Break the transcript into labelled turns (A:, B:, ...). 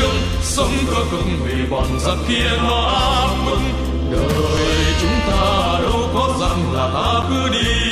A: chung sống có cùng vì bọn giặc kia nó áp bức đời chúng ta đâu có rằng là ta cứ đi